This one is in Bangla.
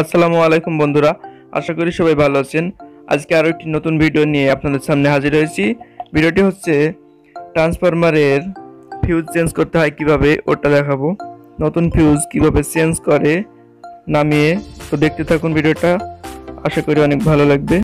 আসসালামু আলাইকুম বন্ধুরা, আশা করি সবাই ভালো আছেন। আজকে আরও একটি নতুন ভিডিও নিয়ে আপনাদের সামনে হাজির হয়েছি। ভিডিওটি হচ্ছে ট্রান্সফরমারের ফিউজ চেঞ্জ করতে হয় কীভাবে, ওটা দেখাবো। নতুন ফিউজ কীভাবে চেঞ্জ করে, নামিয়ে, তো দেখতে থাকুন ভিডিওটা। আশা করি অনেক ভালো লাগবে।